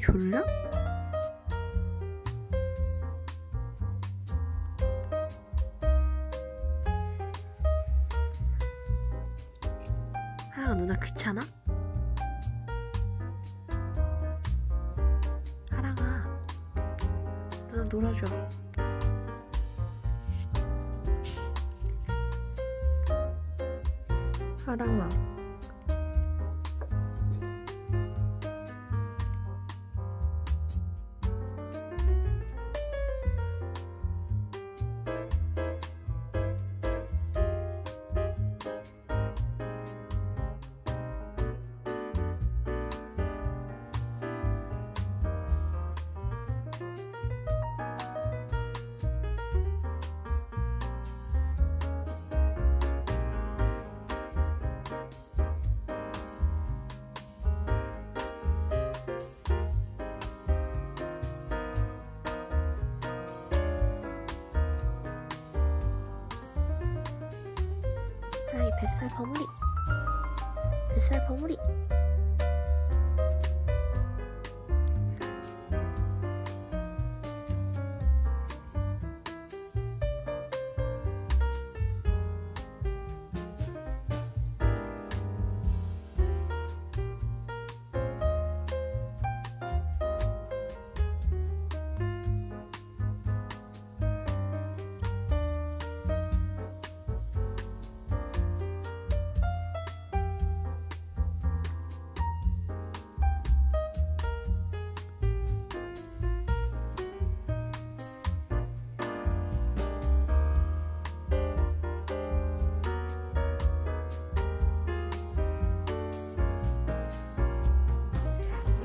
졸려? 하랑아 누나 귀찮아? 하랑아 누나 놀아줘 하랑아 塞棚子里再塞棚子里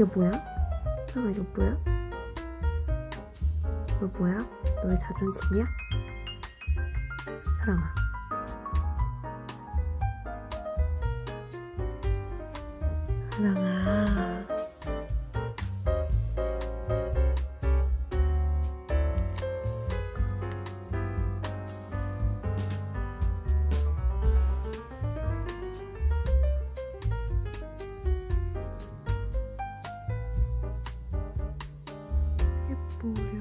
이게 뭐야? 하랑아 이거 뭐야? 이거 뭐야? 너의 자존심이야? 하랑아 하랑아 pura.